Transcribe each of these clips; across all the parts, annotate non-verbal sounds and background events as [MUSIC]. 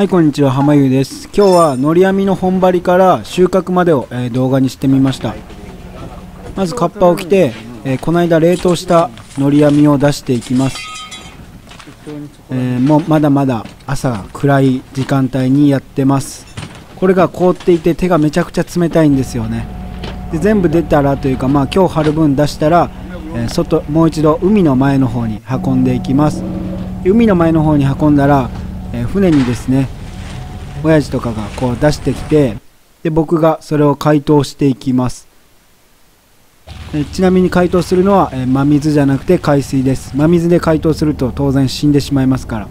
はいこんにちは。浜優です。今日はのり網の本張りから収穫までを、えー動画にしてみました。まずカッパを着て、えーこの間冷凍したのり網を出していきます、えーもうまだまだ朝暗い時間帯にやってます。これが凍っていて手がめちゃくちゃ冷たいんですよね。で全部出たらというかまあ今日貼る分出したら、え外もう一度海の前の方に運んでいきます。海の前の方に運んだら、えー船にですね親父とかがこう出してきてで僕がそれを解凍していきます。えちなみに解凍するのは、えー真水じゃなくて海水です。真水で解凍すると当然死んでしまいますから。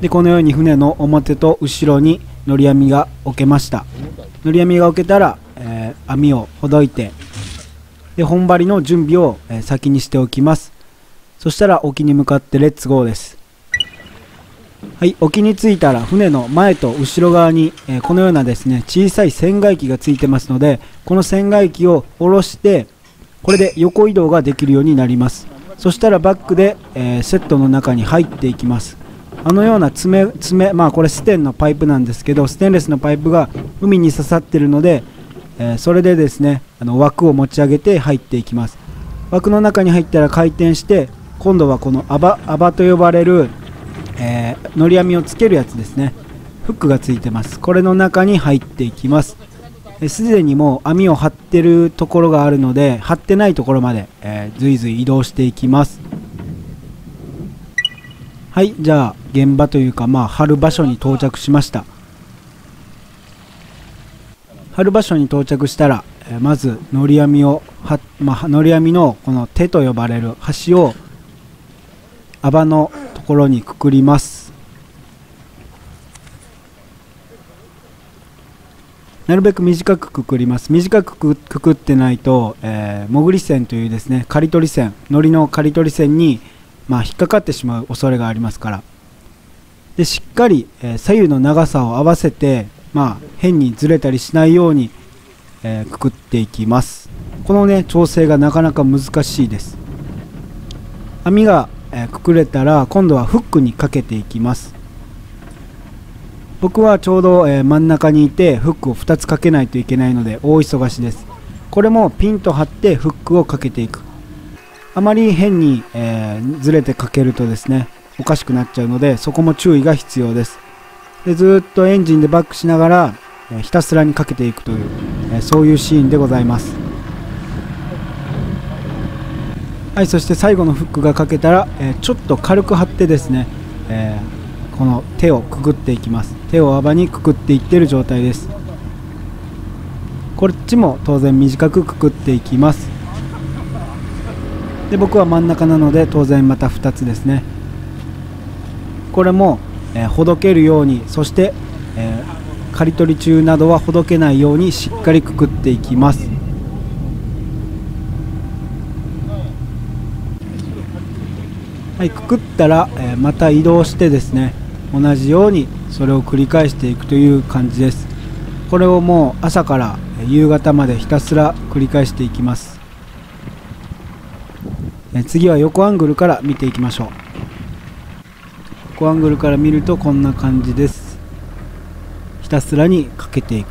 でこのように船の表と後ろにのり網が置けました。のり網が置けたら、えー網をほどいてで本張りの準備を、えー先にしておきます。そしたら沖に向かってレッツゴーです。はい、沖に着いたら船の前と後ろ側に、えーこのようなですね小さい船外機がついてますのでこの船外機を下ろしてこれで横移動ができるようになります。そしたらバックで、えーセットの中に入っていきます。あのような爪爪まあこれステンのパイプなんですけどステンレスのパイプが海に刺さってるので、えーそれでですねあの枠を持ち上げて入っていきます。枠の中に入ったら回転して今度はこのアバアバと呼ばれるえー、のり網をつけるやつですね。フックがついてます。これの中に入っていきます。えーにもう網を張ってるところがあるので張ってないところまで、えー、ずいずい移動していきます。はいじゃあ現場というかまあ張る場所に到着しました。張る場所に到着したら、えーまずのり網をは、まあ、のり網のこの手と呼ばれる端を幅のところにくくります。なるべく短くくくります。短くくくってないと、えー、潜り線というですね刈り取り線のりの刈り取り線に、まあ、引っかかってしまう恐れがありますから。でしっかり、えー左右の長さを合わせて、まあ、変にずれたりしないように、えーくくっていきます。このね調整がなかなか難しいです。網が、えーくくれたら今度はフックにかけていきます。僕はちょうど、え真ん中にいてフックを2つかけないといけないので大忙しです。これもピンと張ってフックをかけていく。あまり変に、えずれてかけるとですねおかしくなっちゃうのでそこも注意が必要です。でずっとエンジンでバックしながら、えひたすらにかけていくという、えそういうシーンでございます。はいそして最後のフックがかけたら、えちょっと軽く張ってですね、えーこの手をくくっていきます。手を幅にくくっていってる状態です。こっちも当然短くくくっていきます。で僕は真ん中なので当然また2つですね。これも、えーほどけるようにそして、えー刈り取り中などはほどけないようにしっかりくくっていきます。はい、くくったら、えまた移動してですね同じようにそれを繰り返していくという感じです。これをもう朝から夕方までひたすら繰り返していきます。次は横アングルから見ていきましょう。横アングルから見るとこんな感じです。ひたすらにかけていく。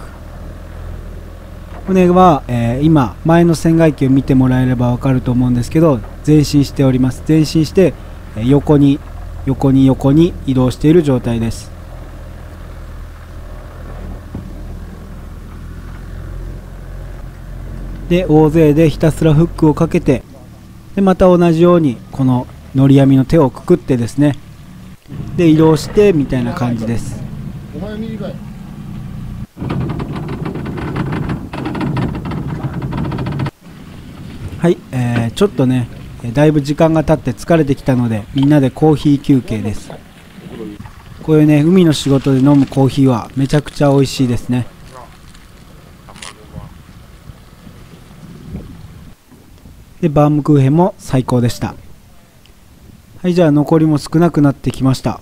船は、えー今前の船外機を見てもらえれば分かると思うんですけど前進しております。前進して横に横に横に移動している状態です。で大勢でひたすらフックをかけてでまた同じようにこののり網の手をくくってですね。で移動してみたいな感じです。はい、えーちょっとねだいぶ時間が経って疲れてきたのでみんなでコーヒー休憩です。こういうね海の仕事で飲むコーヒーはめちゃくちゃ美味しいですね。でバームクーヘンも最高でした。はいじゃあ残りも少なくなってきました。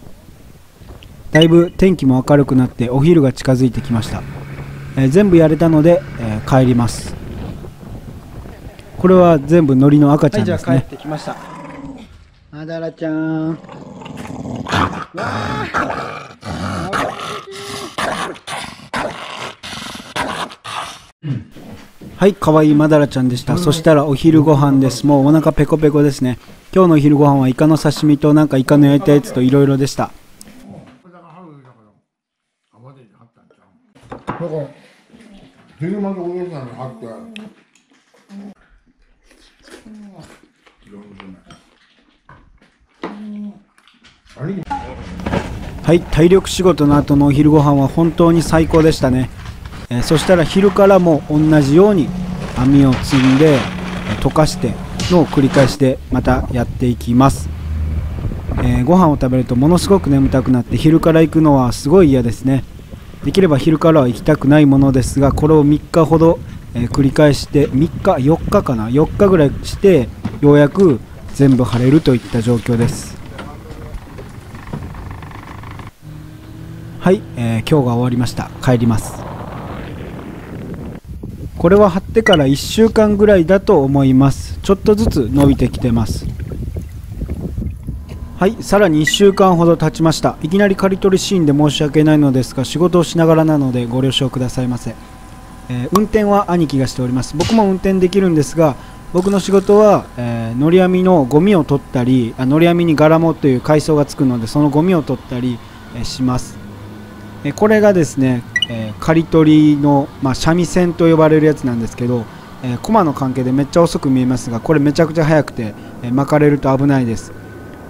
だいぶ天気も明るくなってお昼が近づいてきました、えー全部やれたので、えー帰ります。これは全部海苔の赤ちゃんですね、てきましたあだらちゃんはい、かわいいマダラちゃんでした。そしたらお昼ご飯です。もうお腹ペコペコですね。今日のお昼ご飯はイカの刺身となんかイカの焼いたやつといろいろでした。だから昼間のお父さんに会って兄貴はい、体力仕事の後のお昼ご飯は本当に最高でしたね。えーそしたら昼からも同じように網を積んで、溶かしてのを繰り返してまたやっていきます。えーご飯を食べるとものすごく眠たくなって昼から行くのはすごい嫌ですね。できれば昼からは行きたくないものですがこれを3日ほど、えー繰り返して3日4日かな？4日ぐらいしてようやく全部晴れるといった状況ですはい、えー今日が終わりました。帰ります。これは貼ってから1週間ぐらいだと思います。ちょっとずつ伸びてきてます。はいさらに1週間ほど経ちました。いきなり刈り取りシーンで申し訳ないのですが仕事をしながらなのでご了承くださいませ、えー運転は兄貴がしております。僕も運転できるんですが僕の仕事は、えー、のり網のゴミを取ったりあのり網にガラモという海藻がつくのでそのゴミを取ったり、えーします。えこれがですね、え刈り取りの、まあ、三味線と呼ばれるやつなんですけど、えーコマの関係でめっちゃ遅く見えますがこれめちゃくちゃ速くて、え巻かれると危ないです。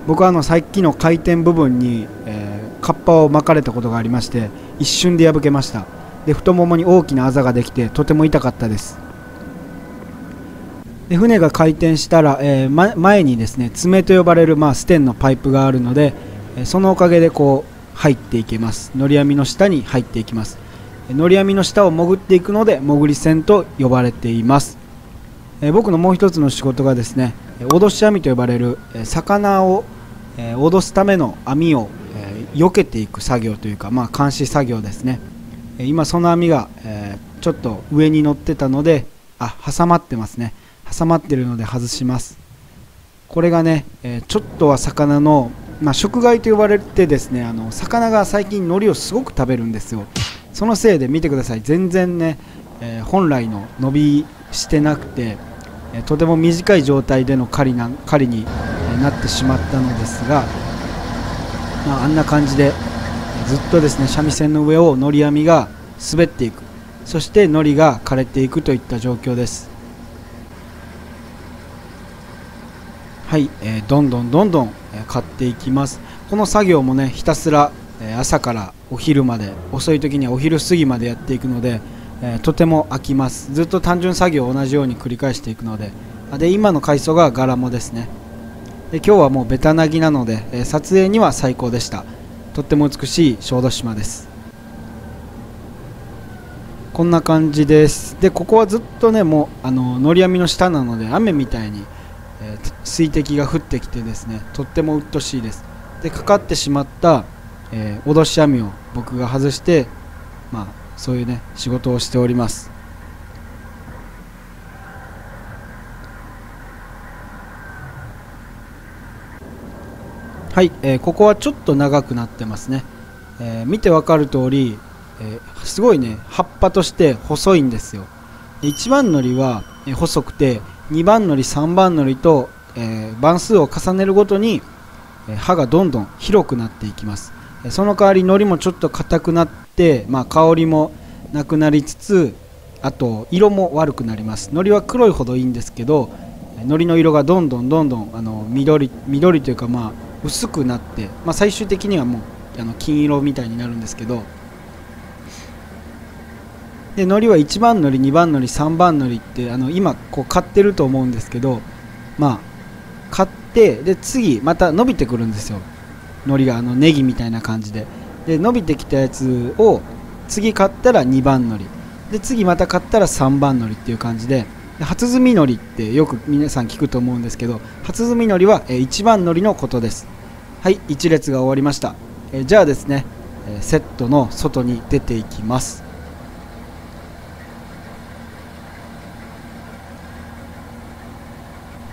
僕はあのさっきの回転部分に、えーカッパを巻かれたことがありまして一瞬で破けました。で太ももに大きなあざができてとても痛かったです。で船が回転したら、えーま前にですね爪と呼ばれる、まあ、ステンのパイプがあるので、えそのおかげでこう入っていけます。のり網の下に入っていきます。えのり網の下を潜っていくので潜り船と呼ばれています。え僕のもう一つの仕事がですね脅し網と呼ばれる魚を脅すための網をえ避けていく作業というかまあ監視作業ですね。今その網がちょっと上に乗ってたのであ挟まってますね。挟まってるので外します。これがね、ちょっとは魚の、まあ、食害と呼ばれてですねあの魚が最近海苔をすごく食べるんですよ。そのせいで見てください。全然ね、えー本来の伸びしてなくて、えーとても短い状態での狩りな狩りに、えなってしまったのですが、まあ、あんな感じでずっとですね三味線の上をのり網が滑っていく。そしてのりが枯れていくといった状況です。はい、えーどんどんどんどん、買っていきます。この作業もねひたすら、朝からお昼まで遅い時にはお昼過ぎまでやっていくので、とても飽きます。ずっと単純作業を同じように繰り返していくのでで今の海藻がガラモですね。で今日はもうベタなぎなので、撮影には最高でした。とっても美しい小豆島です。こんな感じです。でここはずっとねもうあののり網の下なので雨みたいに、えー水滴が降ってきてですねとっても鬱陶しいです。でかかってしまった、えー脅し網を僕が外してまあそういうね仕事をしております。はい、えーここはちょっと長くなってますね、えー見てわかる通り、えーすごいね葉っぱとして細いんですよ。1番のりは、えー細くて2番のり3番のりと、えー番数を重ねるごとに、え刃がどんどん広くなっていきます。その代わりのりもちょっと硬くなって、まあ、香りもなくなりつつあと色も悪くなります。のりは黒いほどいいんですけどえのりの色がどんどんどんどんあの緑緑というかまあ薄くなって、まあ、最終的にはもうあの金色みたいになるんですけどで海苔は1番海苔2番海苔3番海苔ってあの今こう買ってると思うんですけどまあ買ってで次また伸びてくるんですよ。海苔があのネギみたいな感じで。で伸びてきたやつを次買ったら2番海苔。で次また買ったら3番海苔っていう感じで。初摘み海苔ってよく皆さん聞くと思うんですけど初摘み海苔は、1番海苔のことです。はい1列が終わりました、えじゃあですね、セットの外に出ていきます。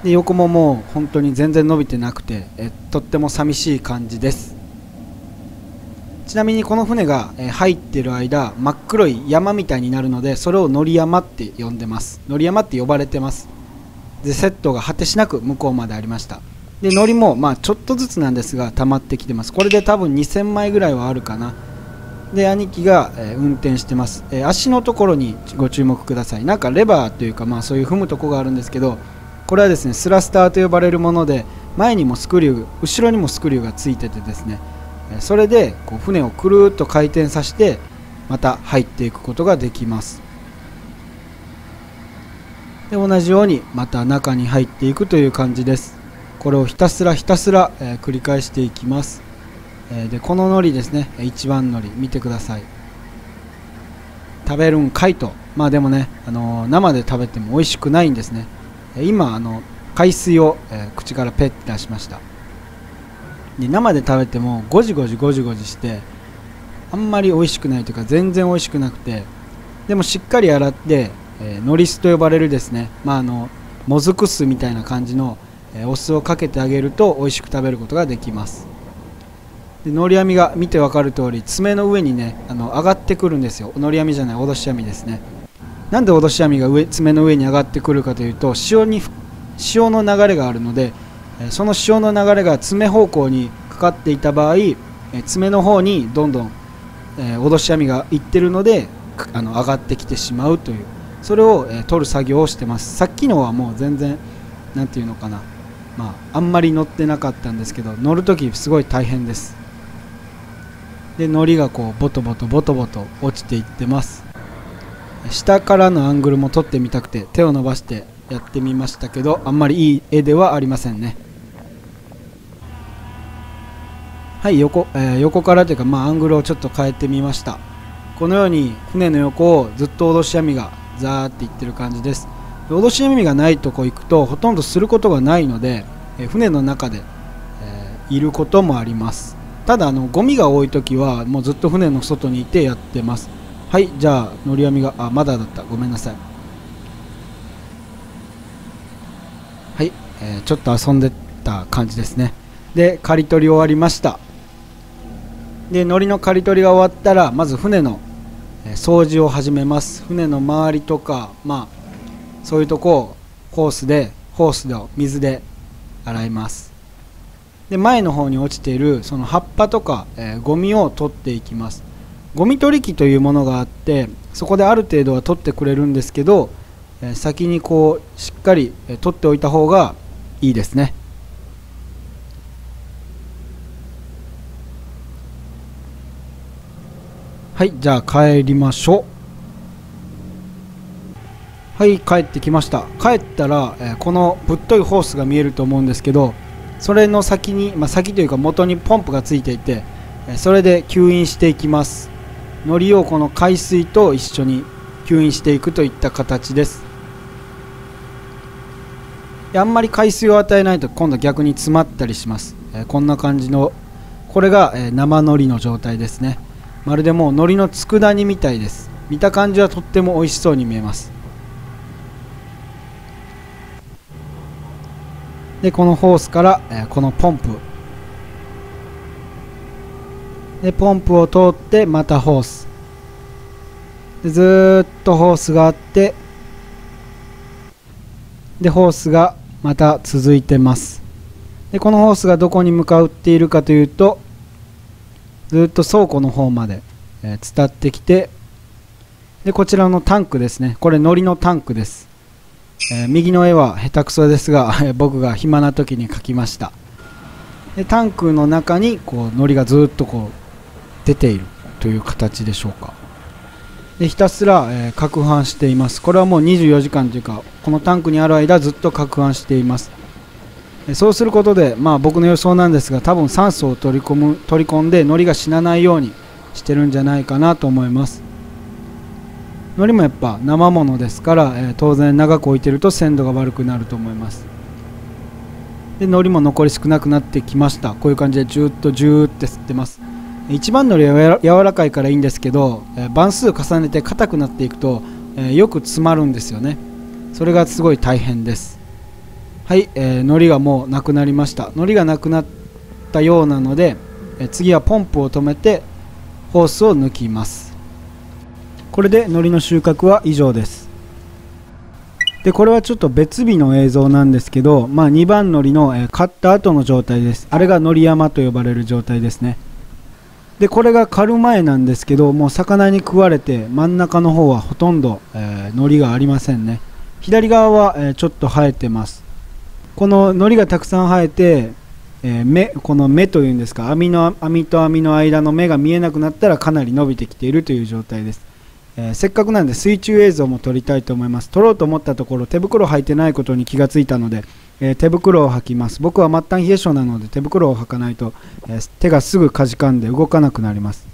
で横ももう本当に全然伸びてなくてえとっても寂しい感じです。ちなみにこの船がえ入ってる間真っ黒い山みたいになるのでそれをのり山って呼んでます。のり山って呼ばれてます。でセットが果てしなく向こうまでありました。で海苔もまあちょっとずつなんですが溜まってきてます。これで多分2000枚ぐらいはあるかな。で兄貴が、え運転してます、え足のところにご注目ください。なんかレバーというかまあそういう踏むとこがあるんですけどこれはですねスラスターと呼ばれるもので前にもスクリュー後ろにもスクリューがついててですねそれでこう船をくるっと回転させてまた入っていくことができます。で同じようにまた中に入っていくという感じです。これをひたすらひたすら、えー繰り返していきます、えーでこの海苔ですね一番海苔見てください。食べるんかいと。まあでもね、あのー生で食べても美味しくないんですね。今あの海水を、え口からペッて出しました。で生で食べてもゴジゴジゴジゴジしてあんまり美味しくないというか全然美味しくなくてでもしっかり洗って、えーノリ酢と呼ばれるですねまああのもずく酢みたいな感じの、えーお酢をかけてあげると美味しく食べることができます。でのり網が見てわかる通り爪の上にねあの上がってくるんですよ。のり網じゃないおどし網ですね。なんでおどし網が上爪の上に上がってくるかというと潮に潮の流れがあるのでその潮の流れが爪方向にかかっていた場合、爪の方にどんどん、えー脅し網が行ってるのであの上がってきてしまうというそれを、え取る作業をしてます。さっきのはもう全然なんていうのかな。まああんまり乗ってなかったんですけど乗るときすごい大変です。で海苔がこうボトボトボトボト落ちていってます。下からのアングルも撮ってみたくて手を伸ばしてやってみましたけどあんまりいい絵ではありませんね。はい横,、えー横からというか、まあ、アングルをちょっと変えてみました。このように船の横をずっと脅し網がザーっていってる感じです。で脅し網がないとこ行くとほとんどすることがないので、えー船の中で、えーいることもあります。ただあのゴミが多い時はもうずっと船の外にいてやってます。はいじゃあ乗り網があまだだった。ごめんなさい。はい、えーちょっと遊んでた感じですね。で刈り取り終わりました。で海苔の刈り取りが終わったらまず船の掃除を始めます。船の周りとかまあそういうとこをホースでホースで水で洗います。で前の方に落ちているその葉っぱとか、えーゴミを取っていきます。ゴミ取り機というものがあってそこである程度は取ってくれるんですけど、先にこうしっかり、取っておいた方がいいですね。はいじゃあ帰りましょう。はい帰ってきました。帰ったら、えこのぶっといホースが見えると思うんですけどそれの先に、まあ、先というか元にポンプがついていてえそれで吸引していきます。海苔をこの海水と一緒に吸引していくといった形です。あんまり海水を与えないと今度逆に詰まったりします、えこんな感じのこれが、え生海苔の状態ですね。まるでもう海苔の佃煮みたいです。見た感じはとっても美味しそうに見えます。でこのホースから、えこのポンプ。でポンプを通ってまたホース。でずーっとホースがあってでホースがまた続いてます。でこのホースがどこに向かっているかというとずっと倉庫の方まで、えー伝ってきてでこちらのタンクですね。これ海苔のタンクです、えー右の絵は下手くそですが [LAUGHS] 僕が暇な時に描きました。でタンクの中にこう海苔がずっとこう出ているという形でしょうか。でひたすら、えー攪拌しています。これはもう24時間というかこのタンクにある間ずっと攪拌しています。えそうすることで、まあ、僕の予想なんですが多分酸素を取り込む取り込んで海苔が死なないようにしてるんじゃないかなと思います。海苔もやっぱ生ものですから、えー当然長く置いてると鮮度が悪くなると思います。で海苔も残り少なくなってきました。こういう感じでジューッとジューって吸ってます。一番海苔は柔らかいからいいんですけど、番数重ねて硬くなっていくと、よく詰まるんですよね。それがすごい大変です。はい、えー、海苔がもうなくなりました。海苔がなくなったようなので、え次はポンプを止めてホースを抜きます。これで海苔の収穫は以上です。でこれはちょっと別日の映像なんですけど、まあ、2番海苔の、えー刈った後の状態です。あれが海苔山と呼ばれる状態ですね。でこれが刈る前なんですけどもう魚に食われて真ん中の方はほとんど、えー海苔がありませんね。左側は、えーちょっと生えてます。この海苔がたくさん生えて、えー目この目というんですか網の網と網の間の目が見えなくなったらかなり伸びてきているという状態です、えーせっかくなんで水中映像も撮りたいと思います。撮ろうと思ったところ手袋履いてないことに気がついたので、えー手袋を履きます。僕は末端冷え性なので手袋を履かないと、えー手がすぐかじかんで動かなくなります。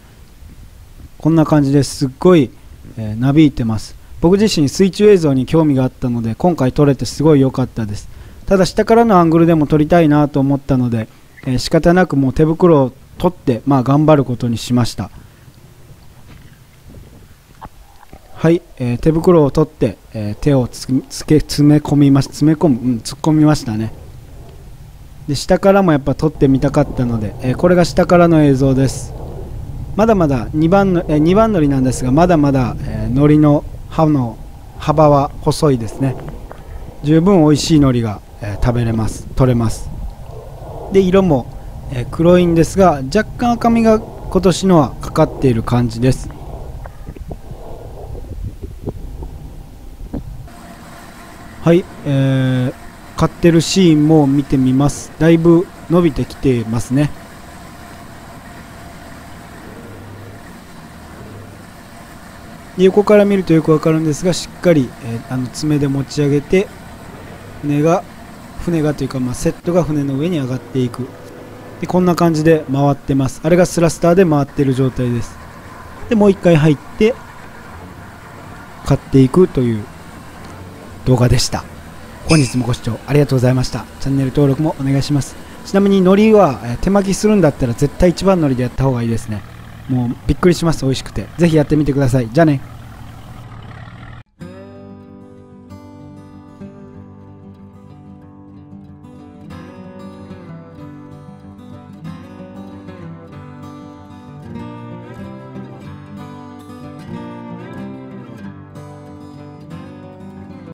こんな感じです。っごい、えーなびいてます。僕自身水中映像に興味があったので今回撮れてすごい良かったです。ただ下からのアングルでも撮りたいなと思ったので、えー仕方なくもう手袋を取って、まあ、頑張ることにしました。はい、えー手袋を取って、えー手をつけ詰め込みまし詰め込む、うん、突っ込みましたね。で下からもやっぱ撮ってみたかったので、えーこれが下からの映像です。まだまだ2番の、えー、2番のりなんですがまだまだ、えー、海苔の刃の幅は細いですね。十分美味しい海苔が、えー食べれます取れます。で色も、え黒いんですが若干赤みが今年のはかかっている感じです。はい、えー、買ってるシーンも見てみます。だいぶ伸びてきてますね。横から見るとよくわかるんですがしっかり、えーあの爪で持ち上げて船が船がというか、まあ、セットが船の上に上がっていく。でこんな感じで回ってます。あれがスラスターで回ってる状態です。でもう一回入って買っていくという動画でした。本日もご視聴ありがとうございました。チャンネル登録もお願いします。ちなみに海苔は、え手巻きするんだったら絶対一番海苔でやった方がいいですね。もうびっくりします。美味しくて。ぜひやってみてください。じゃあね。